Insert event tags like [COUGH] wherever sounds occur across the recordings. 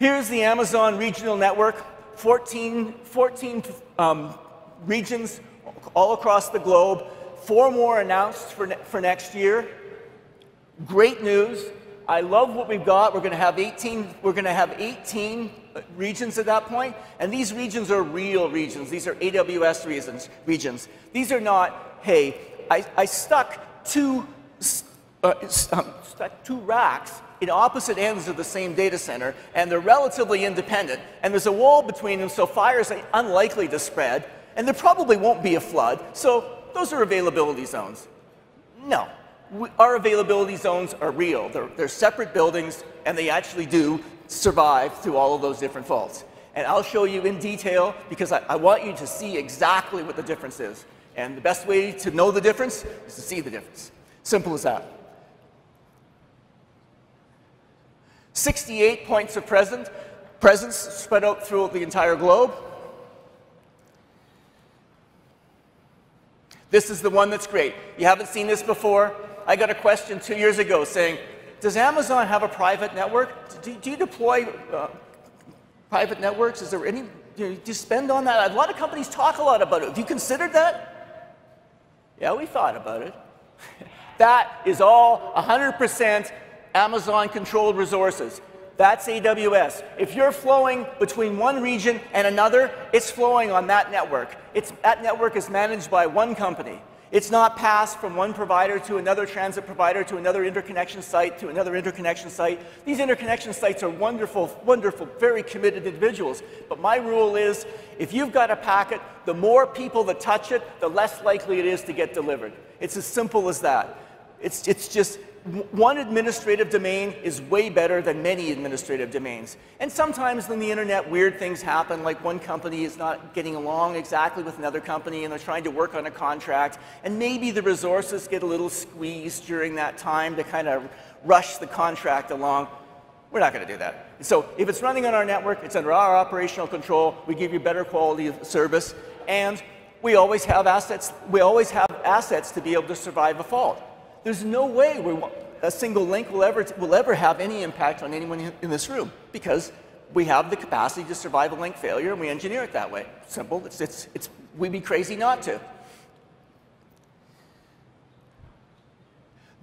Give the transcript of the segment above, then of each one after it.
Here's the Amazon regional network, 14, 14 um, regions all across the globe, four more announced for, ne for next year. Great news. I love what we've got. We're going to have 18, we're going to have 18 regions at that point, and these regions are real regions. These are AWS regions. regions. These are not, hey, I, I stuck two, uh, um, two racks in opposite ends of the same data center, and they're relatively independent, and there's a wall between them, so fires are unlikely to spread, and there probably won't be a flood, so those are availability zones. No, we, our availability zones are real. They're, they're separate buildings, and they actually do survive through all of those different faults. And I'll show you in detail because I, I want you to see exactly what the difference is. And the best way to know the difference is to see the difference. Simple as that. 68 points of present, presence spread out throughout the entire globe. This is the one that's great. You haven't seen this before? I got a question two years ago saying, does Amazon have a private network? Do, do you deploy uh, private networks? Is there any, do you, do you spend on that? A lot of companies talk a lot about it. Have you considered that? Yeah, we thought about it. [LAUGHS] that is all 100% Amazon controlled resources. That's AWS. If you're flowing between one region and another, it's flowing on that network. It's, that network is managed by one company. It's not passed from one provider to another transit provider to another interconnection site to another interconnection site. These interconnection sites are wonderful, wonderful, very committed individuals. But my rule is if you've got a packet, the more people that touch it, the less likely it is to get delivered. It's as simple as that. It's, it's just one administrative domain is way better than many administrative domains. And sometimes in the internet, weird things happen, like one company is not getting along exactly with another company and they're trying to work on a contract, and maybe the resources get a little squeezed during that time to kind of rush the contract along. We're not going to do that. So if it's running on our network, it's under our operational control, we give you better quality of service, and we always have assets, we always have assets to be able to survive a fault. There's no way a single link will ever, will ever have any impact on anyone in this room because we have the capacity to survive a link failure and we engineer it that way. Simple. It's, it's, it's, we'd be crazy not to.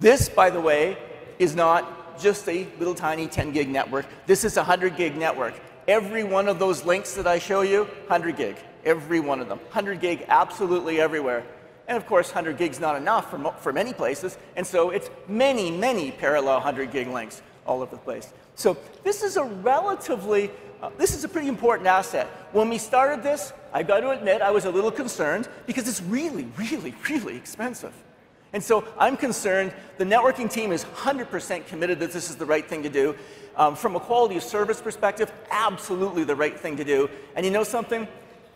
This, by the way, is not just a little tiny 10 gig network. This is a 100 gig network. Every one of those links that I show you, 100 gig. Every one of them. 100 gig absolutely everywhere. And of course, 100 gig's not enough for, for many places, and so it's many, many parallel 100 gig links all over the place. So this is a relatively, uh, this is a pretty important asset. When we started this, I got to admit I was a little concerned because it's really, really, really expensive. And so I'm concerned, the networking team is 100% committed that this is the right thing to do. Um, from a quality of service perspective, absolutely the right thing to do. And you know something?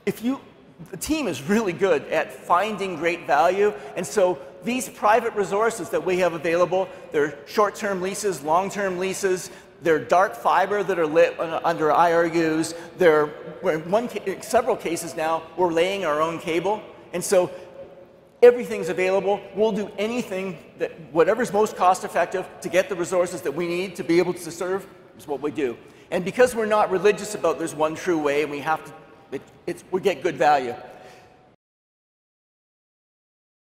If you the team is really good at finding great value. And so these private resources that we have available, they're short-term leases, long-term leases, they're dark fiber that are lit under IRUs. They're, one, several cases now, we're laying our own cable. And so everything's available. We'll do anything, that, whatever's most cost effective to get the resources that we need to be able to serve is what we do. And because we're not religious about there's one true way and we have to it, we get good value.